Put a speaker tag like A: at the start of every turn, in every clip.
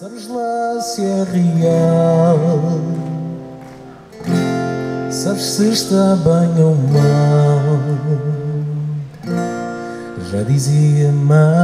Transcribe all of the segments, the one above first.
A: Sabes lá se é real. Sabes se está bem ou mal? Já dizia Magritte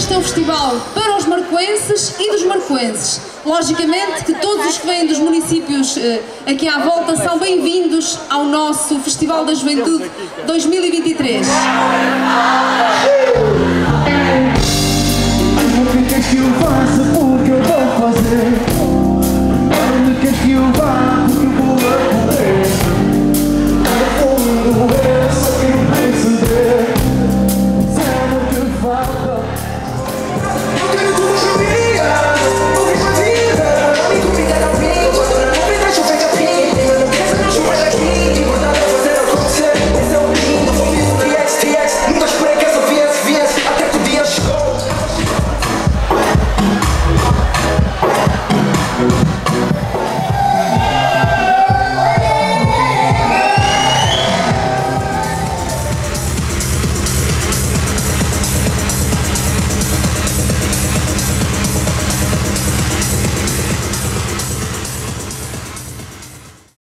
B: Este é um festival para os marcoenses e dos marcoenses. Logicamente que todos os que vêm dos municípios eh, aqui à volta são bem-vindos ao nosso Festival da Juventude 2023.
C: O que queres que eu faça? O que eu fazer?